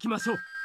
行きましょう。